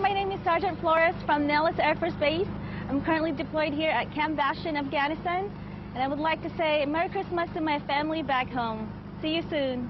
My name is Sergeant Flores from Nellis Air Force Base. I'm currently deployed here at Camp Bastion, Afghanistan. And I would like to say Merry Christmas to my family back home. See you soon.